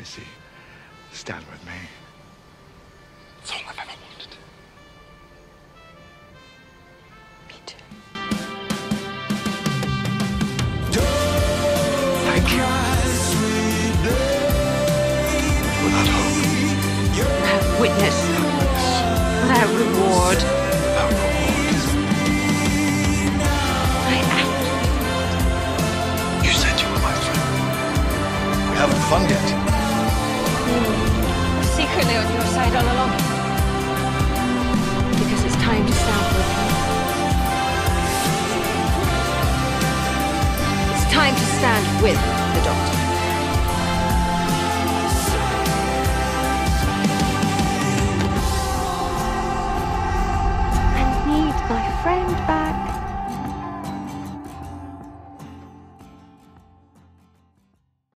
Missy, stand with me. It's all I've ever wanted. Me too. Thank you. Without hope, Without witness, without reward, without reward. I act. You said you were my friend. We haven't fun yet. Secretly on your side all along. Because it's time to stand with him. It's time to stand with the Doctor.